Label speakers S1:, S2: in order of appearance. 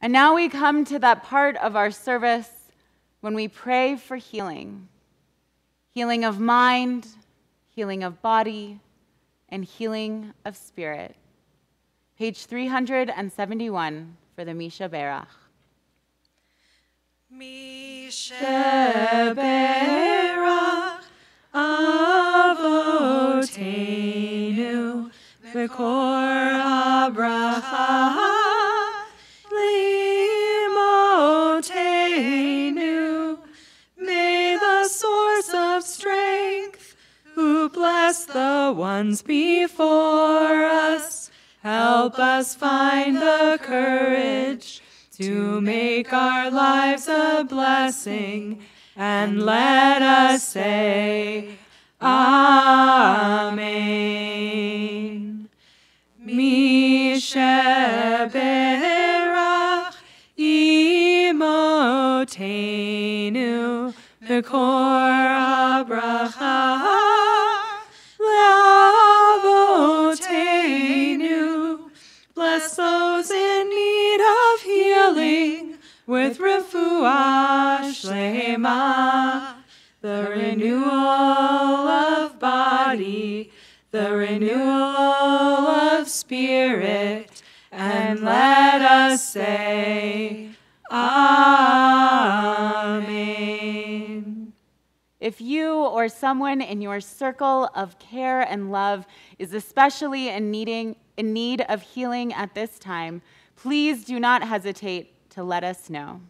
S1: And now we come to that part of our service when we pray for healing healing of mind, healing of body, and healing of spirit. Page 371 for the Mi Shebeirach.
S2: Mi Shebeirach Avotenu M'kor the ones before us help us find the courage to make our lives a blessing and let us say Amen. Mi shebeirach imotenu m'kor abracha Bless those in need of healing with refuah shlema, the renewal of body, the renewal of spirit, and let us say, Amen.
S1: If you or someone in your circle of care and love is especially in, needing, in need of healing at this time, please do not hesitate to let us know.